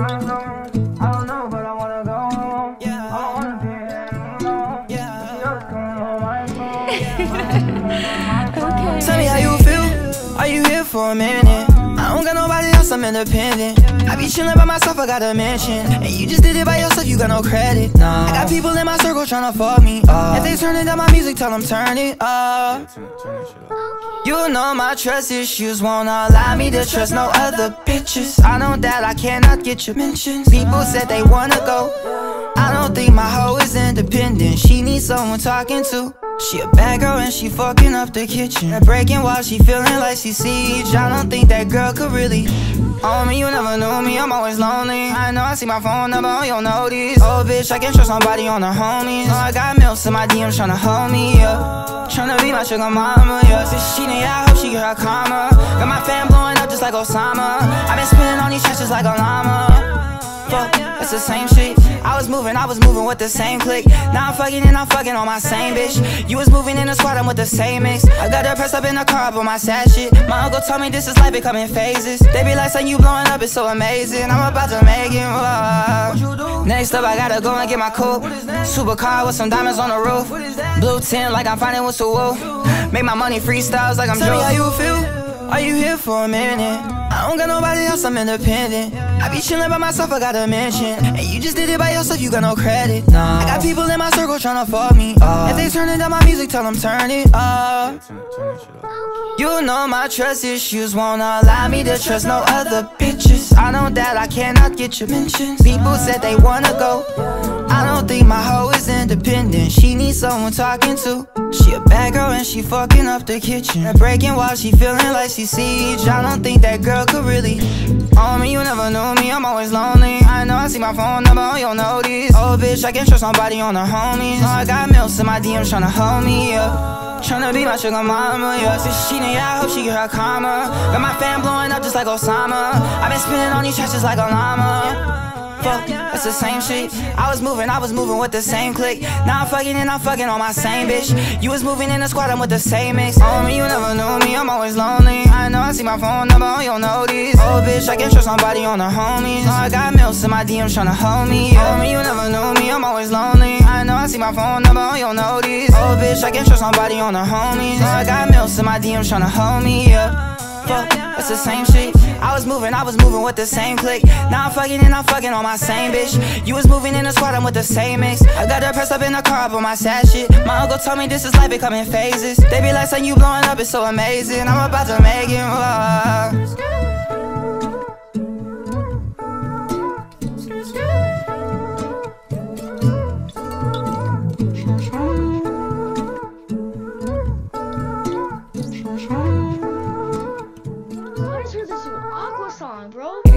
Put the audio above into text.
I don't know, but I wanna go home. Yeah. I wanna be. Yeah. You're coming my Tell me how you feel. Are you here for a minute? I don't got nobody else, I'm independent. I be chillin' by myself, I got a mention. And you just did it by yourself, you got no credit. Nah. I got people in my circle tryna fuck me. Uh. If they turning down my music, tell them turn it up. You know my trust issues won't allow me to trust no other bitches. I know that I cannot get your mentions. People said they wanna go. I don't think my hoe is independent. She needs someone talking to. She a bad girl and she fucking up the kitchen. Breaking while she feeling like she siege I don't think that girl could really Oh me, you never knew me, I'm always lonely. I know I see my phone number on your notice. Oh bitch, I can trust somebody on the homies. Oh, I got milks in my DMs tryna hold me up. Tryna be my sugar mama, yeah. Since she yeah, I hope she get her karma. Got my fan blowing up just like Osama. I been spinning on these tracks just like a llama Fuck, it's the same shit I was moving, I was moving with the same click. Now I'm fucking and I'm fucking on my same bitch. You was moving in the squad, I'm with the same mix. I got her pressed up in the car, but my sad shit. My uncle told me this is life, it come in phases. They be like, son, you blowing up, it's so amazing. I'm about to make it. Uh. Next up, I gotta go and get my coupe. Supercar with some diamonds on the roof. Blue tint like I'm finding what's the woo. Make my money freestyles like I'm Tell Joe. me how you feel. Are you here for a minute? I don't got nobody else, I'm independent. I be chillin' by myself, I got a mention. And you just did it by yourself, you got no credit. No. I got people in my circle tryna fuck me. Uh, if they turning down my music, tell them turn it up. You know my trust issues won't allow me to trust no other bitches. I know that I cannot get your mentions. People said they wanna go. I don't think my hoe independent. She needs someone talking to. She a bad girl and she fucking up the kitchen. Breaking while she feeling like she siege. I don't think that girl could really. Oh me, you never knew me. I'm always lonely. I know I see my phone number on your notice. Oh bitch, I can trust somebody on the homies. Oh, I got milks in my DMs tryna hold me up. Tryna be my sugar mama, yeah Since she yeah, I hope she get her karma Got my fan blowing up just like Osama i been spinning on these tracks just like a llama fuck, it's the same shit. I was moving, I was moving with the same click. Now I'm fucking and I'm fucking on my same bitch. You was moving in the squad, I'm with the same mix. Oh me, you never knew me, I'm always lonely. I know I see my phone number on your notice. Oh bitch, I can trust somebody on the homies. Oh, I got milks in my DMs tryna hold me. Oh me, you never knew me, I'm always lonely. I know I see my phone number on your notice. Oh bitch, I can trust somebody on the homies. Oh, I got milks in my DMs tryna hold me. Yeah fuck, it's the same shit. I was moving, I was moving with the same click. Now I'm fucking and I'm fucking on my same bitch. You was moving in the squad, I'm with the same mix. I got her pressed up in the car, but my sad shit. My uncle told me this is life, it come in phases. They be like, son, you blowing up, it's so amazing. I'm about to make it. Uh. song, bro.